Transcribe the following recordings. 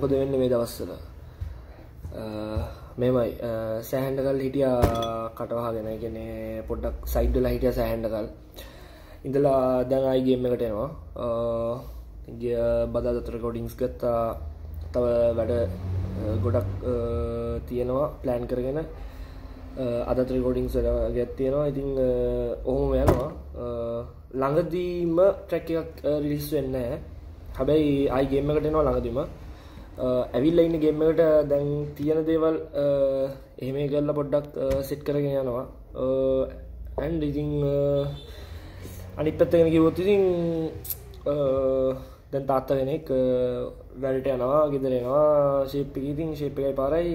මොකද වෙන්න මේ දවස්සල මෙමයි. සෑහන්ඩකල් හිටිය කටවාගෙන ගෙන පොඩ්ඩක් සයිඩ්ඩල හිටිය සෑහන්ඩකල් ඉඳලා දැන් අයිගේම එකට එනවා. ගිය බදාදතර කොඩිංස් ගත්තා. තව වැඩ ගොඩක් තියෙනවා ප්ලෑන් කරගෙන. අදතර ගොඩිංස් ගැත්තියෙනවා ඉතිං ඔහොම යනවා. ළඟදීම ට්‍රැක් එකක් රිලිස් වෙන්න හැබැයි අයිගේම එකට එනවා ළඟදීම. ඇවිල්ල ඉන්න ගෙම්මකට දැන් තියෙන දේවල් එහෙම කරලා පොඩ්ඩක් සෙට් කරගෙන යනවා. ඇන්ඩ ඉතිං අනි පැත්තගෙන කිවොත් ඉතින් දැන් තාත්ත කෙනෙක් වැඩට යනවා ගෙදරෙනවා ශේප්පි ඉතින් ශේප්පකයි පාරයි.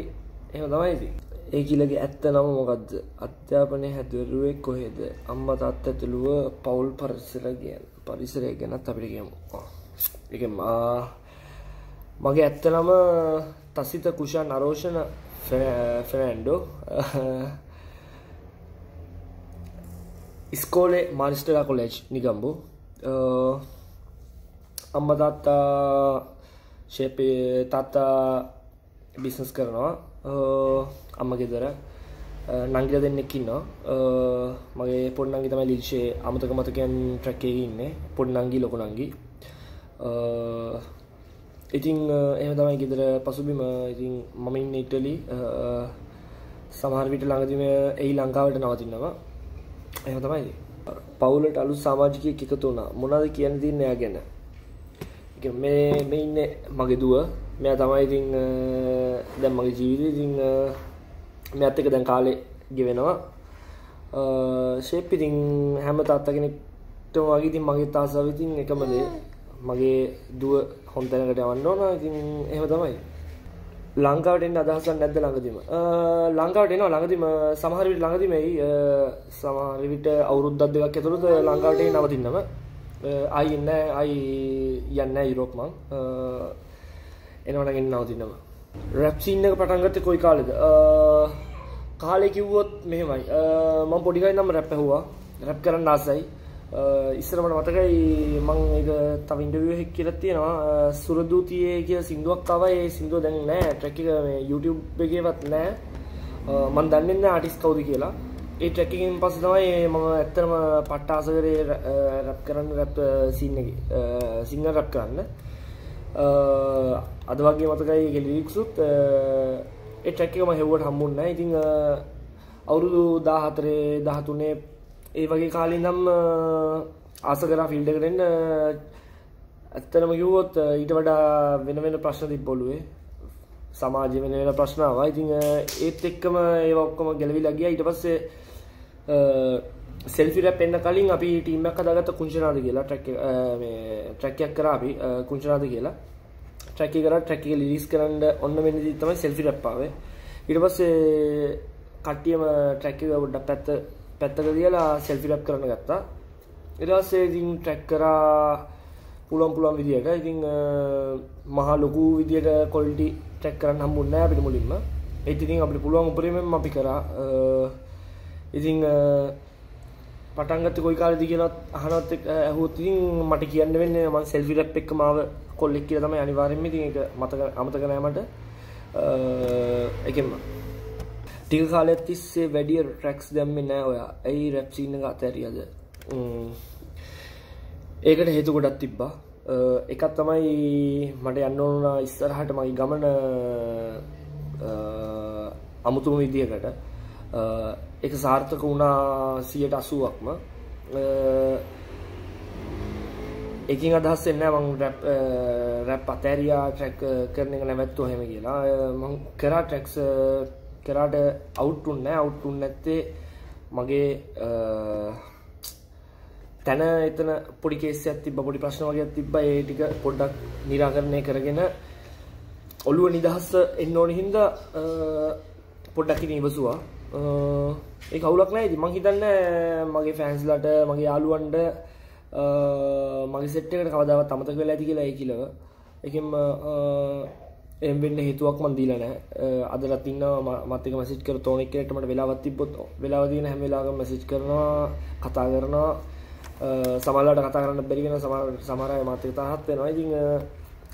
එම තමයි ඉති ඒ කියලගේ ඇත්ත නම මොකක්ද අධ්‍යාපනය හැදුවරුවෙක් කොහෙද? අම්ම තාත්ත ඇතුළුව පවුල් පරිසර ගැන පරිසරය ගැනත් අපිට කියමු. එක මා මගේ ඇත්තනම තසිත කුෂන් අරෝෂණ ෆෙනන්ඩෝ ඉස්කෝලේ මානිස්ටලා කොලෙජ් නිගම්බු. අම්ම තාත්තා ශේපේ තාත්තා බිස්නස් කරනවා. අම්ම ගෙදර නංගිල දෙන්නෙක්කින්නවා මගේ පොඩ්නංගි තමයි ලිල්ෂේ අමතක මතකයන් ට්‍රැක්කේ ඉන්නේ. පොඩ්නංගි ලොකු නංගි ඉතිං එම තමයි ගෙදර පසුබිම. ඉතින් මම ඉන්න ඉටලි. සමහරවිට ළඟදිම එයි ලංකාවට නවතින්නවා එම තමයි පවුලට අලු සාමාජිකය එකතු වුණා. මොනද කියන්න තින්න එයා ගැන? මේ මේ ඉන්න මගේ දුව. මෙයා තමයි ඉතින් දැන් මගේ ජීවිතේ ඉතින් මෙයත් එක දැන් කාලේ ගෙවෙනවා. ෂේප් ඉතින් හැම තාත්තා කෙනෙක්ටම වගේ ඉතින් මගේ තාසාව ඉතින් එකම දේ. මගේ දුව හොඳ තැනකට යවන්න ඕන. ඉතින් එහෙම තමයි. ලංකාවට එන්න අදහසක් නැද්ද ළඟදිම? ලංකාවට එනවා ළඟදිම. සමහර විට ළඟදිම එයි සමහර විට අවුරුද්දක් දෙකක් ඇතුළත ලංකාවට නවතින්නම. අයි ඉන්න අයි යන්න යුරෝප් මං. එනවනගෙන් නවතින්නම. රැප්සින්න එක පටන්ගත්ත කොයි කාලෙද? කාලෙ කිව්වොත් මෙහෙමයි. මං පොඩිකයි නම් රැප් ඇහවා. රැප් කරන්න ආසයි. ඉස්සරමට මතකයි මං එක තව ඉන්ඩවිය හෙක් කියලත් තියෙනවා. සුරදූතියේ කිය සිින්දුවක් තවයි සිින්දුව දැන් නෑ. ට්‍රැක මේ YouTube එකවත් නෑ. මන් දන්නන්න ආටිස් කවුද කියලා. ඒ ට්‍රැකින් පස තමයි මම ඇත්තරම පට්ටාස කරේ රැප් කරන්න රැප් සින්න සිංහ රැප් කරන්න. අද වගේ මතකයි ගෙලිරික්සුත් ඒ ට්‍රැක්කම හෙව්වට හම්බුන්න ඉතිං අවුරුදු දාහතරේ දහතුනේ ඒ වගේ කාලින් නම් ආස කරා ෆිල්ඩ කරෙන්න ඇත්තනම කිව්වොත් ඊට වඩා වෙන වෙන ප්‍රශ්න තිබ් බොලුවේ සමාජය වෙන වෙන ප්‍රශ්නාව ඉතිං ඒත් එක්කම ඒ ඔක්කොම ගැලවිලා ගිය. ඊට පස්සේ සෙල්ෆිර පෙන්න්න කලින් අපි ටීමක් අදාගත්ත කුංචනාද කියලා ට්‍රැක් ට්‍රැක්යක් කර අපි කුංචනාද කියලා. ට්‍රැකි කර ට්‍රැකි ලිස් කරන්න ඔන්න වෙන තමයි සෙල්ෆි රැප්පාවේ ඉට පස්සේ කට්ටියම ට්‍රැක්ක ගොඩ පැත්ත පැත්තක දියලා සෙල්ෆි රැප් කරන ගත්තා. ඉරස්සේ ඉතින් ට්‍රැක් කරා පුළොන් පුළන් විදිට ඉතිං මහා ලොකු විදියට කොල්ටි ටැක් කරන්න හම්බුන්න අපිට මුලින්ම. ඒතිතින් අපි පුළුවන් උපරීමෙන් අපි කරා. ඉතිං පටන්ගත කොයි කාලදි කියලත් අහනත් ඇහුතින් මට කියන්න වෙන්න ම සෙල්ෆි රැප් එක් මාව කොල්ලෙක් කියල තම අනිවාරෙන්ම ති එක මතක අමතකනෑමට එකෙම ටික කාලෙත් තිස්සේ වැඩිය රැක්ස් දැම්ම නෑ ඔයා. ඇයි රැප්සිීන අතැරියද ඒකට හේතු ගොඩත් තිබ්බා. එකත් තමයි මට යන්න ඕනා ඉස්සරහට මයි ගමන අමුතුම විදිහකට. එක සාර්ථක වුණා සියට අසුවක්ම. එකින් අදහස් එන්න මං රැප් අතෑරයා ට්‍රැක් කරන එක නැවැත්තු හෙම කියලා. මං කරා ට්‍රැක්ස් කරාට අවුට්ටුන්න අවුට්ටුන් නැත්තේ මගේ තැන එතන පොඩි කේස තිබ පොඩි ප්‍රශ්න වගේ තිබ ඒ ටික පොඩ්ඩක් නිරාකරණය කරගෙන ඔළුව නිදහස්ස එන්න ඕන හින්ද පොඩ්ඩක්කි නිවසවා ඒ කවුලක් නෑ ති මං හිතන්න මගේ ෆෑන්ස්ලට මගේ යාලුවන්ඩ මගේ සෙට්කට කවදාවත් අමතක වෙලා ඇති කියලා කියලව එකම එම්වෙන්න හේතුවක් මන්දීලනෑ අදලත් ඉන්න මත්තක මසිච් කර තෝනෙක් කෙනටමට වෙලාවත් තිබොත් වෙලාවදීන හැමවෙලාග මසිච් කරනවා කතා කරනවා. සමල්ලට කතා කරන්න බැරිගෙන සමරය මතක තාහත් වෙනවා. ඉතිං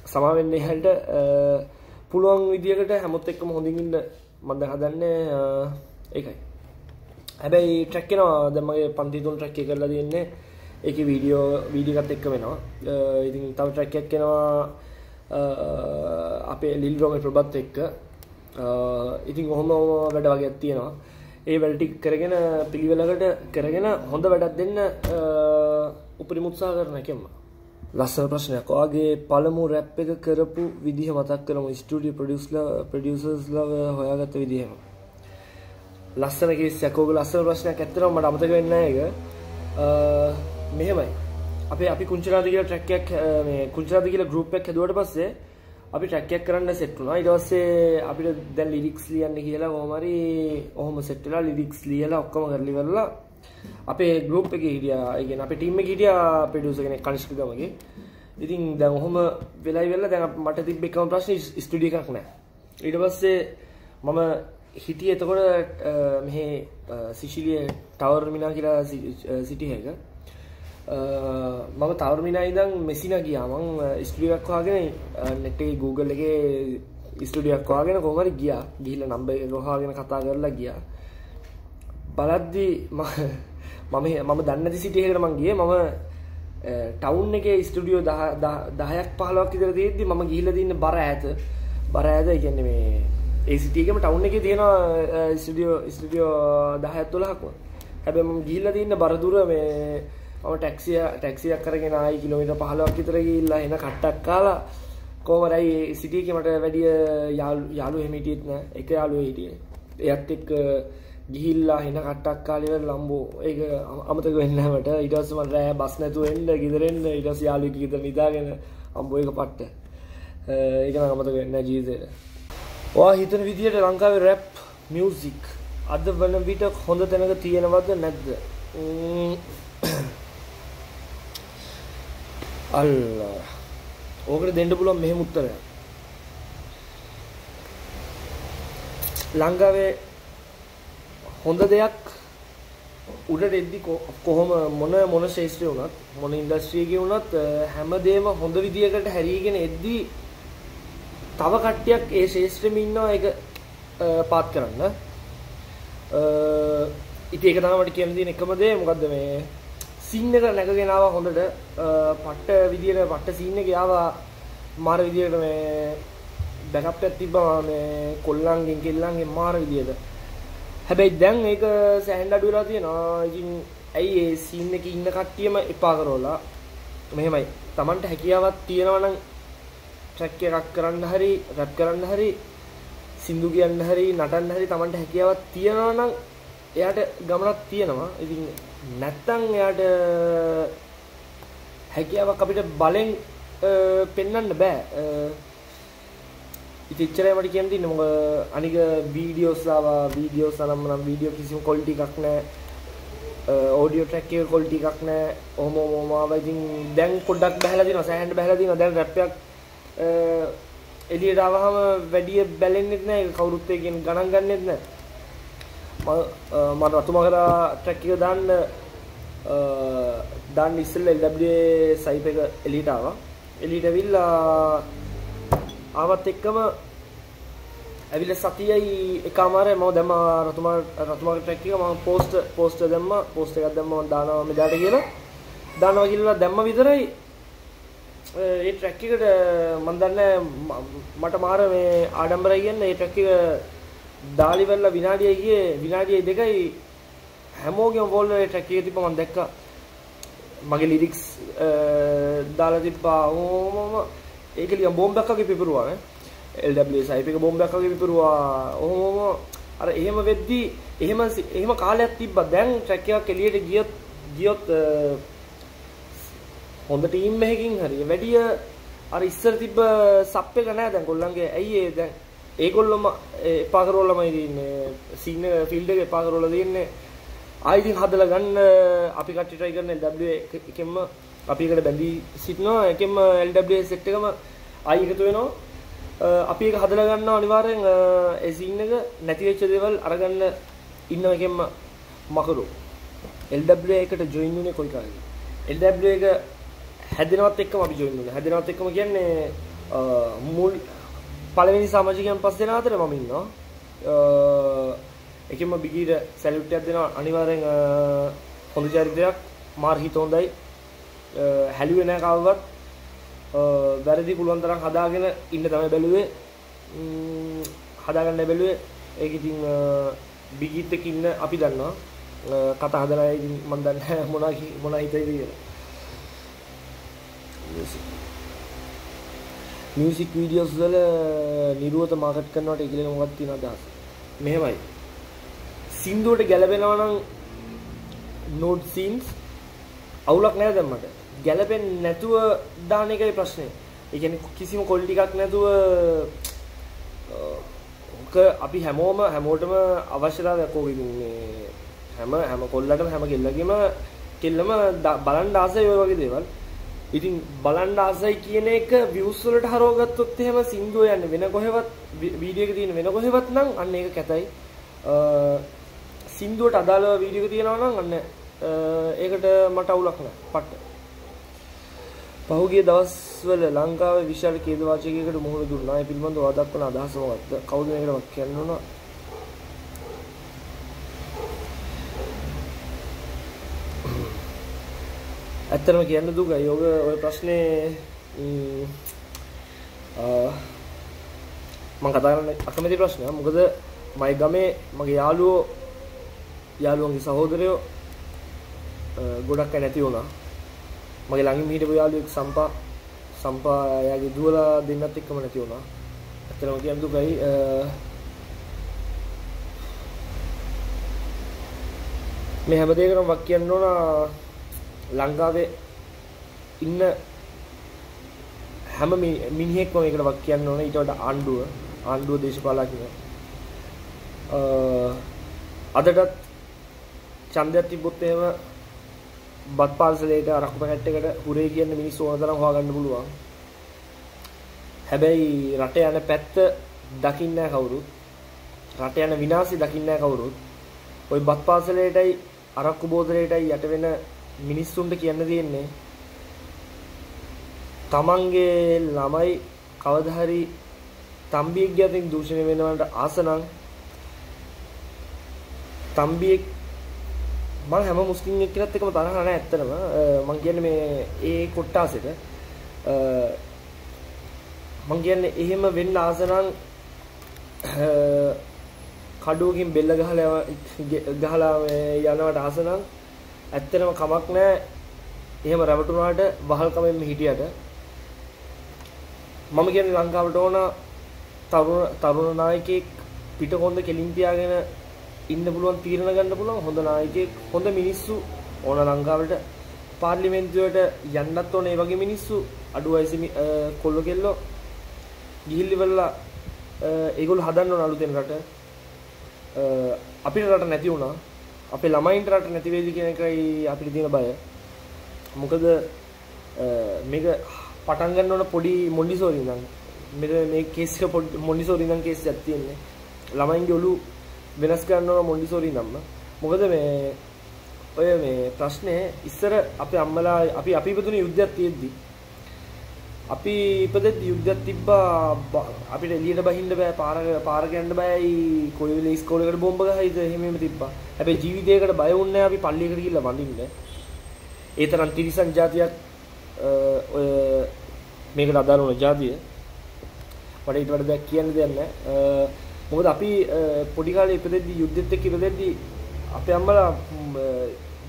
සමාවෙන්නේ හැල්ට පුළුවන් විදිකට හැමොත් එක්කම හොඳින්ඉන්න මන්ද හදන්න ඒකයි. හැබැයි ට්‍රැක්කෙනවා දැමගේ පන්තිතුන් ට්‍රැක්කය කරලා දෙන්නේ එක වීඩියෝ වීඩිකත් එක්ක වෙනවා. ඉතින් තව ට්‍රැක්යක් කෙනවා අපේ ලිල්රෝම ප්‍රබත් එක්ක. ඉතින් ඔහොම වැඩ වගේ තියෙනවා. ඒ වැල්ටි කරගෙන පිළිවෙලකට කරගෙන හොඳ වැඩත් දෙන්න උපරිමුත්සා කරන එකෙම ලස්සන ප්‍රශ්නයක්. වගේ පළමු රැප් එක කරපු විදිහ මතක් කරම. ස්ටඩිය ප්‍රඩියස්ල ප්‍රඩියසස් ලව හොයාගත්ත විදිහම. ලස්සන කේසයකෝග ලස්සන ප්‍රශ්නයක් ඇත්තරම මට අමතක වෙන්න එක මෙහෙමයි. අපේ අපි කුංචරාද කියලා ට්‍රැක්යක් මේ කුංචරාද කියලා ගෲප් එකක් හැදුවට පස්සේ අපි ට්‍රැක්යක් කරන්න සෙට් වුණා. ඊට පස්සේ අපිට දැන් ලිරික්ස් ලියන්න කියලා කොහොම හරි ඔහොම සෙට් වෙලා ලිරික්ස් ලියලා ඔක්කොම කරලි කරලා අපේ ගෲප් එකේ හිටියා. ඒ කියන්නේ අපේ ටීම් එකේ හිටියා ප්‍රොඩියුසර් කෙනෙක් කනිෂ්ක ගමගේ ඉතින් දැන් ඔහොම වෙලයි වෙලා දැන් මට තිබ්බ එකම ප්‍රශ්නේ ස්ටුඩියෝ එකක් නැහැ ඊට පස්සේ මම හිටිය එතකොට මෙහෙ සිශිලිය ටවර් මිනා කියලා සිටිය එක මම තවර්මිනා ඉදං මෙසින ගියා. මං ස්ටඩියක් වාගෙන නෙටේ Google එක ස්ටඩියක් වාගෙන කොමරි ගියා. ගිහිල නම්බ රොහාගෙන කතා කරලා ගියා. බලද්දී මම මම දන්නති සිටියකට මං ගිය. මම ටවුන් එක ස්ටඩියෝ දහයක් පහලක් ඉදර තියෙද්දි මම ගිහිල තින්න බර ඇත බර ඇද ඉගන්න මේ ඒසිටකම ටවුන් එක තියෙනවා ස්ටියෝ ස්ටියෝ දහත් තුොලහක්ම හැබැ ම. ගිල්ල තින්න බරදුර මේ මම ටැක්සිය ටැක්සියක් කරගෙන ආයි කිලෝමීටර් 15ක් විතර ගිහිල්ලා එන කට්ටක් කාලා කොහමරයි සිටි එකේ මට වැඩි යාළු යාළු එහෙම හිටියෙත් නෑ. එක යාළුවෙක් හිටියේ. එයත් එක්ක ගිහිල්ලා එන කට්ටක් කාලේ ලම්බෝ. ඒක අමතක වෙන්නේ නැහැ මට. ඊට පස්සේ මම රෑ බස් නැතුව එන්න ගෙදර එන්න. ඊට පස්සේ යාළුවෙක් ගෙදර නිදාගෙන අම්බෝ එක පට්ට. ඒක නම් අමතක වෙන්නේ නැහැ ජීවිතේට. ඔයා හිතන විදිහට ලංකාවේ රැප් මියුසික් අද වන විට හොඳ තැනක තියෙනවද නැද්ද? අල්ලා. ඕකට දෙන්න පුළුවන් මෙහෙම උත්තරයක්. ලංකාවේ හොඳ දෙයක් උඩට එද්දි කොහොම මොන මොන ශේෂත්‍රය වුණත් මොන ඉන්ඩස්ට්‍රියක වුණත් හැමදේම හොඳ විදියකට හැරීගෙන එද්දී තව කට්ටියක් ඒ ශේෂත්‍රෙම ඉන්නවා එක පාත් කරන්න. ඉති එක තමට කියන තියෙන එකම දේ. මොකක්ද මේ සින්න එක නැකගෙනාව හොඳට. පට්ට විදියට පට්ට සින්න එක යාවා මාර විදියට මේ බැකප් එකක් තිබ්බා මේ කොල්ලන්ගෙන් කෙල්ලන්ගෙන් මාර විදියට. හැබැයි දැන් ඒක සෑහෙන් අඩු වෙලා තියෙනවා. ඉතින් ඇයි ඒ සීන් එකේ ඉන්න කට්ටියම එපා කරවලා? මෙහෙමයි. Tamanට හැකියාවක් තියෙනවා නම් ට්‍රැක් එකක් කරන්න හරි රැප් කරන්න හරි සින්දු කියන්න හරි නටන්න හරි Tamanට හැකියාවක් තියෙනවා නම් එයාට ගමනක් තියෙනවා. ඉතින් නැත්තං එයාට හැකියාවක් අපිට බලෙන් පෙන්වන්න බෑ. ඉතිච්චරයි මට කියන්න තින්න මොක අනික වීඩියෝස්ලාව වීඩියෝ සනම් නම් වීඩියෝ කිසිම කොල්ටි එකක් නෑ. ඕඩියෝ ට්‍රැක් එක කොල්ටි එකක් නෑ. ඔහොම මොමාව ඉතින් දැන් පොඩ්ඩක් බැහලා දිනවා. සෑහෙන්ට බැහලා දිනවා. දැන් රැප්යක් එළියට ආවහම වැඩි බැලෙන්නෙත් නෑ. කවුරුත් ඒකෙන් ගණන් ගන්නෙත් නෑ. මට රතුමකර ට්‍රැක් එක දාන්න දාන්න ඉස්සෙල්ල LWA සයිප් එක එළියට ආවා. එළියට ඇවිල්ලා ආවත් එක්කම ඇවිල්ලා සතියයි එකමාරයි මම දැම්ම රතුමා රතුමාගේ ට්‍රැක් එක මම පෝස්ට් පෝස්ට් දැම්ම. පෝස්ට් එකක් දැම්ම මම දානවා මෙදාට කියලා. දානවා කියලා දැම්ම විතරයි. ඒ ට්‍රැක් එකට මම දන්නේ මට මාර මේ ආඩම්බරයි කියන්නේ. ඒ ට්‍රැක් එක දාලි වෙල්ලා විනාඩියයි ගියේ විනාඩියයි දෙකයි හැමෝගෙම බෝල් වල ට්‍රැක් එකේ තිබ්බ මම දැක්කා. මගේ ලිරික්ස් දාලා තිබ්බා ඕමම ඒක ලියම් බෝම්බයක් වගේ පිපිරුවා නේ LWS IP එක බෝම්බයක් වගේ පිපිරුවා. ඕමම අර එහෙම වෙද්දී එහෙම එහෙම කාලයක් තිබ්බා. දැන් ට්‍රැක් එකක් එළියට ගියොත් ගියොත් හොඳ ටීම් එකකින් හරි වැඩිය අර ඉස්සර තිබ්බ සප් එක නෑ දැන්. ගොල්ලන්ගේ ඇයි ඒ දැන් ඒගොල්ලොම එපා කරෝලමයි තින්නේ සීන ෆිල්ඩ් එක එපා කරෝලා තින්නේ ආයිතින් හදලා ගන්න අපි කට්ටිය try කරන LW එකෙන්ම අපි එකට බැඳී සිටිනවා. එකෙන්ම LW සෙට් එකම ආයි එකතු වෙනවා. අපි ඒක හදලා ගන්නවා අනිවාර්යෙන්. ඒ සීන් එක නැති වෙච්ච දේවල් අරගන්න ඉන්න එකෙන්ම මකරු. LW එකට ජොයින් වුණේ කොයි කාලෙද? LW එක හැදෙනවත් එක්කම අපි ජොයින් වුණා. හැදෙනවත් එක්කම කියන්නේ මුල් පළවෙනි සමාජිකයන් පස් දෙනා අතර මම ඉන්නවා. එකෙම බිගීට සැලියුට් එකක් දෙනවා අනිවාර්යෙන් හොඳ චරිතයක් මාර් හිත හොඳයි. හැලුවේ නැහැ කවවත්. වැරදි පුළුවන් තරම් හදාගෙන ඉන්න තමයි බැලුවේ. හදාගන්න බැලුවේ. ඒක ඉතින් බිගීත් එක්ක ඉන්න අපි දන්නවා. කතා හදන අය ඉතින් මම දන්නේ මොනවා මොනවා හිතයිද කියලා. මියසික් වීඩියෝස් වල නිරුවත මාකට් කරනවට ඉගලෙන මොකක්ද තියෙන අදහස? මෙහෙමයි. සින්දුවට ගැලපෙනවා නම් නෝඩ් සීන්ස් අවුලක් නැහැ දැන් මට. ගැලපෙන්නේ නැතුව දාන එකයි ප්‍රශ්නේ. ඒ කියන්නේ කිසිම කොල් ටිකක් නැතුව ඔක අපි හැමෝම හැමෝටම අවශ්‍යතාවයක් ඕක මේ හැම හැම කොල්ලටම හැම කෙල්ලගෙම කෙල්ලම බලන් ආසයි ඔය වගේ දේවල්. ඉතින් බලන්න ආසයි කියන එක views වලට හරවගත්තොත් එහෙම සින්දුව යන්නේ වෙන කොහෙවත් වීඩියෝ එක තියෙන වෙන කොහෙවත් නම් අන්න ඒක කැතයි. සින්දුවට අදාළව වීඩියෝ එක තියෙනවා නම් අන්න ඒකට මට අවුලක් නැහැ. පට්ට. පහුගිය දවස්වල ලංකාවේ විශාල කේන්ද්‍රවාචකයකට මුහුණ දුන්නා. ඒ පිළිබඳව වාදක්වන අදහස මොකක්ද? කවුද මේකට කියන්න ඕන? ඇත්තටම කියන්න දුකයි. ඔබ ওই ප්‍රශ්නේ මම කතා කරන්න අකමැති ප්‍රශ්නයක්. මොකද මගේ ගමේ මගේ යාළුවෝ යාළුවන්ගේ සහෝදරයෝ ගොඩක් අය නැති වුණා. මගේ ළඟින් හිටපු යාළුවෙක් සම්පා සම්පා එයාගේ දුවලා දෙන්නත් එක්කම නැති වුණා. ඇත්තටම කියන්න දුකයි. මේ හැම දෙයකටම වක් කියන්න ඕන ලංකාවේ ඉන්න හැම මිනිහෙක්ම මේකට වක් කියන්න ඕන. ඊට වඩා ආණ්ඩුව ආණ්ඩුව දේශපාලකයන් අදටත් ඡන්දයක් තිබ්බොත් එහෙම බත් පාර්සලයට අරක්කු පැකට් එකට හුරේ කියන මිනිස්සු ඕන තරම් හොයාගන්න පුළුවන්. හැබැයි රට යන පැත්ත දකින්න කවුරුත්. රට යන විනාශය දකින්න කවුරුත්. ওই බත් පාර්සලයටයි අරක්කු බෝතලයටයි යට වෙන මිනිස්සුන්ට කියන්න තියෙන්නේ තමන්ගේ ළමයි කවදා හරි තම්බියෙක්ගේ අතින් දූෂණය වෙනවට ආසනම් තම්බියෙක් මම හැම මුස්ලිම් එක්කෙනත් එක්කම තරහ නැහැ ඇත්තටම. මම කියන්නේ මේ ඒ කොට්ටාසෙට. මම කියන්නේ එහෙම වෙන්න ආසනම් කඩුවකින් බෙල්ල ගහලා ගහලා යනවට ආසනම් ඇත්තටම කමක් නැහැ. එහෙම රැවටුනාට වහල්කමෙන් හිටියට. මම කියන්නේ ලංකාවට ඕන තරුණ තරුණ නායකයෙක් පිටකොන්ද කෙලින් තියාගෙන ඉන්න පුළුවන් තීරණ ගන්න පුළුවන් හොඳ නායකයෙක් හොඳ මිනිස්සු ඕන ලංකාවට පාර්ලිමේන්තුවට යන්නත් ඕන ඒ වගේ මිනිස්සු අඩු වයසි කොල්ල කෙල්ලෝ ගිහිල්ලි වෙලා ඒගොල්ලෝ හදන්න ඕන අලුතෙන් රට. අපිට රට නැති වුණා. අපේ ළමයින්ට රට නැති වේද කියන එකයි අපිට තියෙන බය. මොකද මේක පටන් ගන්න ඕන පොඩි මොන්ඩිසෝරි ඉඳන්. මෙතන මේ කේස් එක පොඩි මොන්ඩිසෝරි ඉඳන් කේස් එකක් තියෙන්නේ. ළමයින්ගේ ඔලු වෙනස් කරන්න ඕන මොන්ඩිසෝරි ඉඳන්ම. මොකද මේ ඔය මේ ප්‍රශ්නේ ඉස්සර අපේ අම්මලා අපි අපි ඉපදුනේ යුද්ධයක් තියෙද්දි අපි ඉපදෙද්දි යුද්ධයක් තිබ්බා අපිට එළියට බහින්න බෑ පාර පාරක යන්න බෑයි කොයි වෙලේ ඉස්කෝලේකට බෝම්බ ගහයිද එහෙම එහෙම තිබ්බා. හැබැයි ජීවිතයකට බය වුණේ අපි පල්ලියකට ගිහිල්ලා වඳින්න. ඒ තරම් තිරිසන් జాතියක් ඔය මේකට අදාළ වුණ జాතිය. මට ඊට වඩා දෙයක් කියන්න දෙයක් නැහැ. මොකද අපි පොඩි කාලේ ඉපදෙද්දි යුද්ධෙත් එක්ක ඉපදෙද්දි අපේ අම්මලා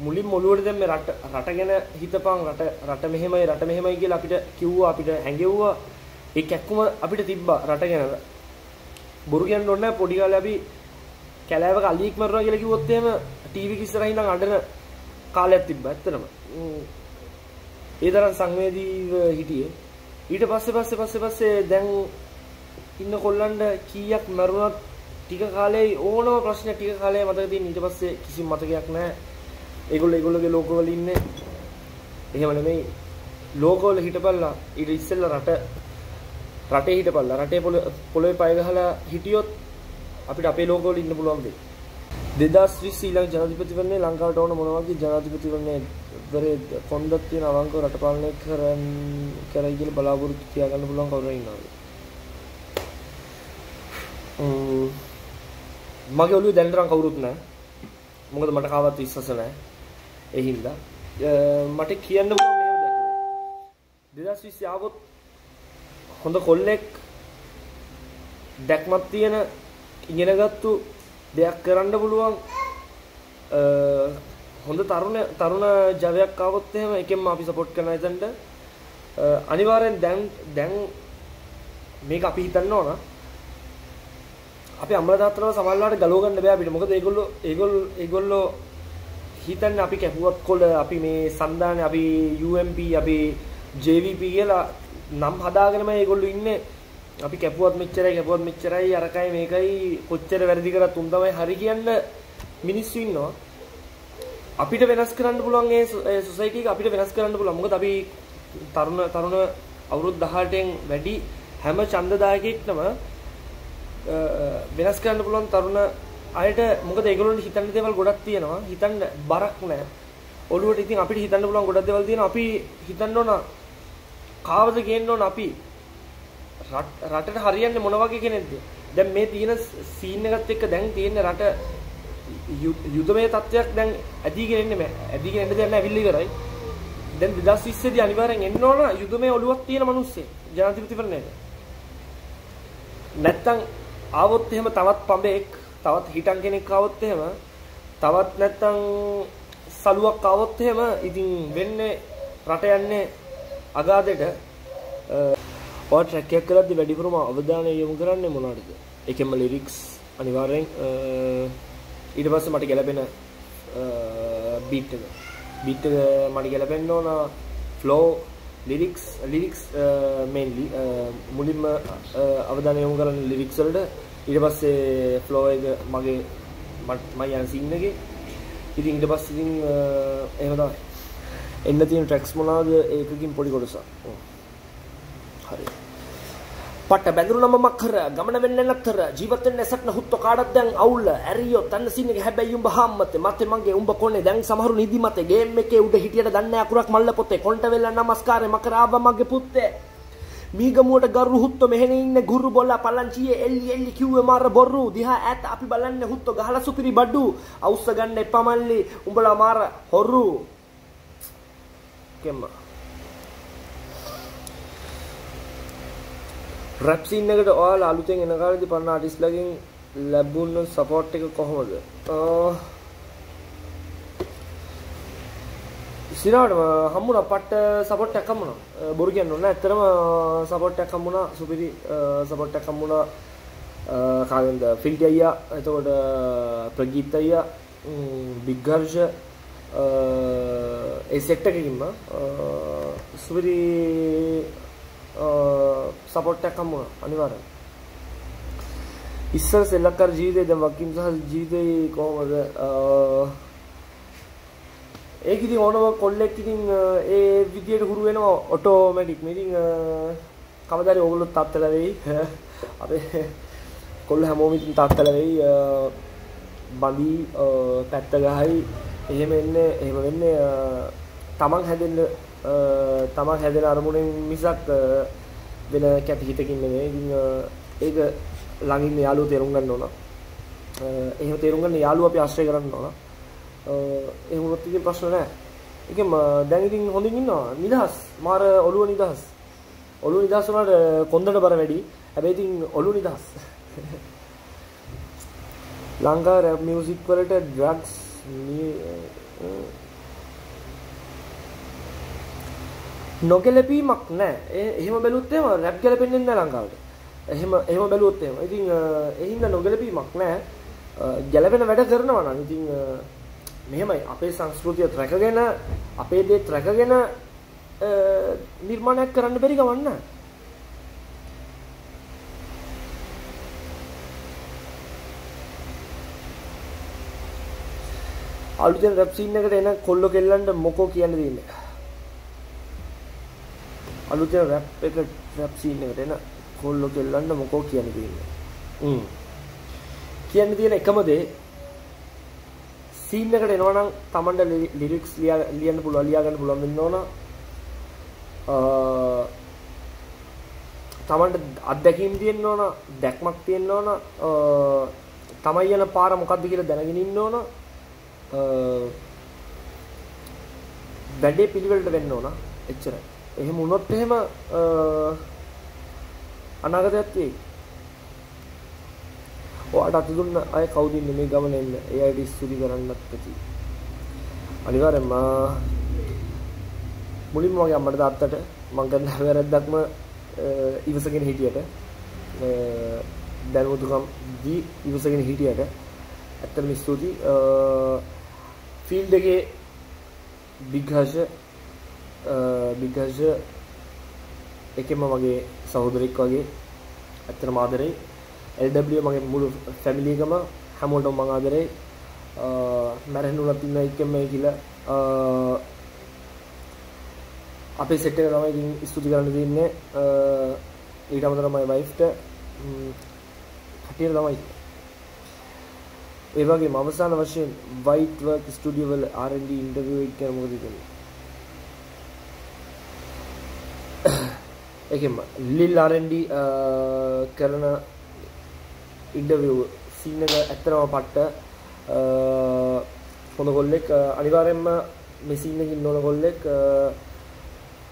මුලින් මොළුවට දැම්මේ රට රට ගැන හිතපන් රට රට මෙහෙමයි රට මෙහෙමයි කියලා අපිට කිව්වා අපිට හැඟෙව්වා. ඒ කැක්කුම අපිට තිබ්බා රට ගැන. බොරු කියන්න ඕනේ නැහැ පොඩි කාලේ අපි කැලෑවක අලියෙක් මරුණා කියලා කිව්වොත් එහෙම ටීවී එක ඉස්සරහින් ඉඳන් අඬන කාලයක් තිබ්බා ඇත්තටම. ඒ තරම් සංවේදීව හිටියේ. ඊට පස්සේ පස්සේ පස්සේ පස්සේ දැන් ඉන්න කොල්ලන්ට කීයක් මරුණත් ටික කාලේ ඕනම ප්‍රශ්න ටික කාලේ මතක තියෙන ඊට පස්සේ කිසිම මතකයක් නැහැ. ඒගොල්ලෝ ඒගොල්ලෝගේ ලෝකවල ඉන්නේ. එහෙම නෙමෙයි. ලෝකවල හිටපල්ලා ඊට ඉස්සෙල්ලා රට රටේ හිටපල්ලා. රටේ පොළොවේ පය ගහලා හිටියොත් අපිට අපේ ලෝකවල ඉන්න පුළුවන් වෙයි. 2020 ඊළඟ ජනාධිපතිවරණේ ලංකාවට ඕන මොන වගේ ජනාධිපතිවරණේ දරේ කොන්දක් තියෙන අවංකව රට පාලනය කරන් කරයි කියලා බලාපොරොත්තු තියාගන්න පුළුවන් කවුරු ඉන්නවද? මගේ ඔලුවේ දැනටනම් කවුරුත් නැහැ. මොකද මට කාවත් විශ්වාස නැහැ. ඒ හින්දා මට කියන්න පුළුවන් මේව දැක්කේ. 2020 ආවොත් හොඳ කොල්ලෙක් දැක්මක් තියෙන ඉගෙනගත්තු දෙයක් කරන්න පුළුවන්. හොඳ තරුණ තරුණ ජවයක් ආවොත් එහෙම එකෙන්ම අපි සපෝට් කරන එතනට. අනිවාර්යෙන් දැන් දැන් මේක අපි හිතන්න ඕන. අපි අම්මලා තාත්තලා සමහරවිට ගලව ගන්න බෑ අපිට. මොකද ඒගොල්ලෝ ඒගොල්ලෝ ඒගොල්ලෝ හිතන්නේ අපි කැපුවත් කොළ අපි මේ සන්දානේ අපි UMP අපි JVP කියලා නම් හදාගෙනම ඒගොල්ලෝ ඉන්නේ. අපි කැපුවත් මෙච්චරයි කැපුවත් මෙච්චරයි අරකයි මේකයි කොච්චර වැරදි කරත් උන් තමයි හරි කියන්න මිනිස්සු ඉන්නවා. අපිට වෙනස් කරන්න පුළුවන් ඒ සොසයිටි එක අපිට වෙනස් කරන්න පුළුවන්. මොකද අපි තරුණ තරුණ අවුරුදු 18න් වැඩි හැම ඡන්දදායකෙක්ටම වෙනස් කරන්න පුළුවන් තරුණ අයට මොකද ඒගොල්ලන්ට හිතන්න දේවල් ගොඩක් තියෙනවා. හිතන්න බරක් නැහැ ඔළුවට ඉතින් අපිට හිතන්න පුළුවන් ගොඩක් දේවල් තියෙනවා. අපි හිතන්න ඕන කාවද ගේන්න ඕන අපි. රටට හරියන්නේ මොන වගේ කෙනෙක්ද? දැන් මේ තියෙන සීන් එකත් එක්ක දැන් තියෙන රට යුදමය තත්ත්වයක් දැන් ඇදීගෙන එන්නේ මෑ ඇදීගෙන එන්න දෙයක් නැහැ ඇවිල්ලා ඉවරයි. දැන් 2020 දී අනිවාර්යෙන් එන්න ඕන යුදමය ඔළුවක් තියෙන මිනිස්සෙක් ජනාධිපතිවරණයට නැත්තම් ආවොත් එහෙම තවත් පඹෙක් තවත් හිටන් කෙනෙක් ආවොත් එහෙම තවත් නැත්තම් සලුවක් ආවොත් එහෙම ඉතින් වෙන්නේ රට යන්නේ අගාදෙට ඔය ට්‍රැක් එකක් කරද්දි වැඩිපුරම අවධානය යොමු කරන්නේ මොනවටද? ඒකෙම ලිරික්ස් අනිවාර්යෙන් ඊට පස්සේ මට ගැලපෙන බීට් එක. බීට් එක මට ගැලපෙන්න ඕන ෆ්ලෝ ලිරික්ස් ලිරික්ස් මේන්ලි මුලින්ම අවධානය යොමු කරන්නේ ලිරික්ස් වලට ඊට පස්සේ ෆ්ලෝ එක මගේ මම යන සීන් එකේ. ඉතින් ඊට පස්සේ ඉතින් එහෙම තමයි. එන්න තියෙන ට්‍රැක්ස් මොනවාද ඒකකින් පොඩි කොටසක්. හරි. පට බැඳුරුනම මක්කර ගමන වෙන්නේ නැතර ජීවත් වෙන්නේ නැසක් නහුත්ත කාඩක් දැන් අවුල ඇරියෝ තන්න සීන් එක හැබැයි උඹ හම්මතේ මතේ මගේ උඹ කොනේ දැන් සමහරු නිදි මතේ ගේම් එකේ උඩ හිටියට දන්නේ අකුරක් මල්ල පොතේ කොන්ට වෙලා නමස්කාරේ මකර ආව මගේ පුත්තේ. මීගමුවට ගරු හුත්ත මෙහෙන ඉන්න ගුරු බොල්ලා පලංචියේ එල්ලි එල්ලි කිව්වේ මාර බොරු. දිහා ඈත අපි බලන්නේ හුත්ත ගහලා සුපිරි බඩු. අවුස්ස ගන්න එපා මල්ලි. උඹලා මාර හොරු. කෙම්ම. රැප් සීන් එකට ඔයාලා අලුතෙන් එන කාලේදී පන්න ආටිස්ට්ලාගෙන් ලැබුණ සපෝට් එක කොහොමද? ඉස්සරහට හම්බුණා පට්ට සපෝට් එකක් හම්බුණා. බොරු කියන්න ඕනේ. ඇත්තටම සපෝට් එකක් හම්බුණා. සුපිරි සපෝට් එකක් හම්බුණා. කාගෙන්ද? ෆිල්ටි අයියා, එතකොට ප්‍රගීත් අයියා, බිග්ගර්ෂ ඒ සෙක්ටර් එකකින්ම සුපිරි සපෝට් එකක් හම්බුණා අනිවාර්යෙන්. ඉස්සර සෙල්ලක්කර ජීවිතේ දැන් වකිම් සහ ජීවිතේ කොහොමද ඒක ඉතින් ඕනම කොල්ලෙක් ඉතින් ඒ විදියට හුරු වෙනවා ඔටෝමැටික්. ඉතින් කවදාද ඕගොල්ලෝ තාත්තලා වෙයි. අපේ කොල්ල හැමෝම ඉතින් තාත්තලා වෙයි. බඳි පැත්ත ගහයි. එහෙම එන්නේ එහෙම වෙන්නේ තමන් හැදෙන්න තමන් හැදෙන අරමුණෙන් මිසක් වෙන කැටි හිතකින් නෙමෙයි. ඉතින් ඒක ළඟින් යාළුවෝ තේරුම් ගන්න ඕන. එහෙම තේරුම් ගන්න යාළුවෝ අපි ආශ්‍රය කරන්න ඕන. එහෙම වුණොත් ඉතින් ප්‍රශ්න නැහැ. ඒකෙම දැන් ඉතින් හොඳින් ඉන්නවා. නිදහස්. මාර ඔළුව නිදහස්. ඔළුව නිදහස් වුණාට කොන්දට බර වැඩි. හැබැයි ඉතින් ඔළුව නිදහස්. ලංකා රැප් මියුසික් වලට ඩ්‍රග්ස් නොගැලපීමක් නැහැ. එහෙම බැලුවොත් එහෙම රැප් ගැලපෙන්නේ නැහැ ලංකාවට. එහෙම එහෙම බැලුවොත් එහෙම. ඉතින් ඒ හින්දා නොගැලපීමක් නැහැ. ගැලපෙන වැඩ කරනවා නම් ඉතින් මෙහෙමයි අපේ සංස්කෘතියත් රැකගෙන අපේ දේත් රැකගෙන නිර්මාණයක් කරන්න බැරි ගමන්න. අලුතෙන් රැප් සීන් එකට එන කොල්ල කෙල්ලන්ට මොකෝ කියන්න තියෙන්නේ? අලුතෙන් රැප් එක රැප් සීන් එකට එන කොල්ල කෙල්ලන්ට මොකෝ කියන්න තියෙන්නේ? හ්ම්. කියන්න තියෙන එකම දේ සීන් එකට එනවා නම් Tamanට ලිරික්ස් ලියන්න පුළුවන් ලියා ගන්න පුළුවන් වෙන්න ඕන. තමන්ට අත්දැකීම් තියෙන්න ඕන දැක්මක් තියෙන්න ඕන. තමයි යන පාර මොකක්ද කියලා දැනගෙන ඉන්න ඕන. වැඩේ පිළිවෙලට වෙන්න ඕන එච්චරයි. එහෙම වුණොත් එහෙම අනාගතයක් තියෙයි. ඔයාට අත දුන්න අය කවුද ඉන්නේ මේ ගමන එන්න ඒ අයට ස්තුති කරන්නත් ඇති. අනිවාර්යෙන්ම මුලින්ම මගේ අම්මට තාත්තට මං කරන වැරද්දක්ම ඉවසගෙන හිටියට දැනුතුකම් දී ඉවසගෙන හිටියට ඇත්තටම ස්තුතියි ෆීල්ඩ් එකේ බිග්හර්ෂ බිග්හර්ෂ එකෙම මගේ සහෝදරෙක් වගේ ඇත්තටම ආදරෙයි LW මගේ මුළු ෆැමිලි එකම හැමෝටම මම ආදරෙයි මැරෙන්නුනත් ඉන්න එකම කියලා. අපේ සෙට් එක තමයි ඉතින් ස්තුති කරන්න තියෙන්නේ ඊට අමතරව මගේ වයිෆ්ට කටියට තමයි. ඒ වගේම අවසාන වශයෙන් වයිට් වර්ක් ස්ටුඩියෝ වල R&D ඉන්ටර්විව් එක ගැන මොකද කියන්නේ? ඒකෙම ලිල් R&D කරන ඉන්ටර්විව් සීන් එක ඇත්තටම පට්ට හොඳ කොල්ලෙක් අනිවාර්යෙන්ම මේ සීන් එකේ ඉන්න ඕන කොල්ලෙක්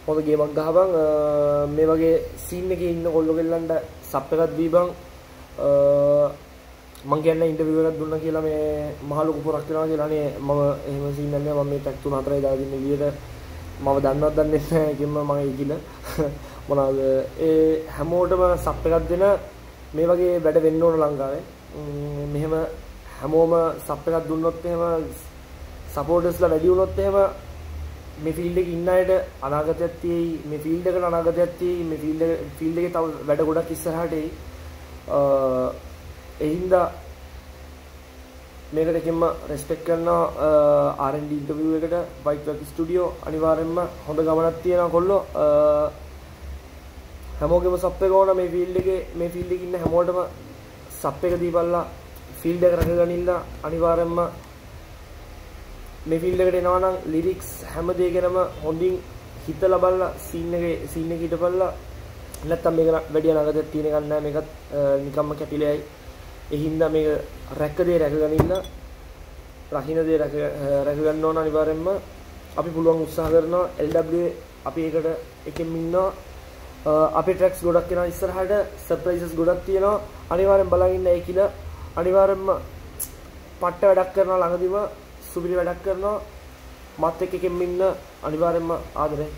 හොඳ ගේමක් ගහපන් මේ වගේ සීන් එකේ ඉන්න කොල්ලෝ කෙල්ලන්ට සප් එකක් දීපන් මං කියන්නේ ඉන්ටර්විව් එකක් දුන්නා කියලා මේ මහ ලොකු පොරක් වෙනවා කියලා නේ මම එහෙම සීන් නැහැ මම මේ ටැක් තුන හතරයි දාලා ඉන්නේ විදියට මම දන්නවත් දන්නේ නැහැ කිම්ම මම ඉකිල මොනවාද? ඒ හැමෝටම සප් එකක් දෙන මේ වගේ වැඩ වෙන්න ඕන ලංකාවේ. මෙහෙම හැමෝම සප් එකක් දුන්නොත් එහෙම සපෝටර්ස්ලා වැඩි වුණොත් එහෙම මේ ෆීල්ඩ් එකේ ඉන්න අයට අනාගතයක් තියෙයි මේ ෆීල්ඩ් එකට අනාගතයක් තියෙයි මේ ෆීල්ඩ් එක ෆීල්ඩ් එකේ තව වැඩ ගොඩක් ඉස්සරහට එයි. ඒ හින්දා මේකට එකෙන්ම රෙස්පෙක්ට් කරනවා R&D ඉන්ටර්විව් එකට වයිට් වර්ක් ස්ටුඩියෝ අනිවාර්යෙන්ම හොඳ ගමනක් තියෙනවා කොල්ලෝ. හැමෝගෙම සප් එක ඕන මේ ෆීල්ඩ් එකේ මේ ෆීල්ඩ් එකේ ඉන්න හැමෝටම සප් එක දීපල්ලා ෆීල්ඩ් එක රැකගනින්න අනිවාර්යෙන්ම මේ ෆිල්ඩ් එකට එනවා නම් ලිරික්ස් හැම දෙයකම හොඳින් හිතලා බලලා සීන් එකේ සීන් එක හිටපල්ලා නැත්තම් මේක වැඩි අනාගතයක් තියෙන එකක් නෑ. මේකත් නිකම්ම කැපිලයි ඒ හින්දා මේක රැක දේ රැකගනින්න රහින දේ රැක රැකගන්න ඕන අනිවාර්යෙන්ම. අපි පුළුවන් උත්සාහ කරනවා LW අපි ඒකට එකෙන් ඉන්නවා. අපේ ට්‍රැක්ස් ගොඩක් එනවා ඉස්සරහට සර්ප්‍රයිසස් ගොඩක් තියෙනවා. අනිවාර්යෙන් බලන් ඉන්න ඒ කියලා. අනිවාර්යෙන්ම පට්ට වැඩක් කරනවා ළඟදිම සුපිරි වැඩක් කරනවා. මත් එක්ක එකෙන් ඉන්න අනිවාර්යෙන්ම ආදරේ.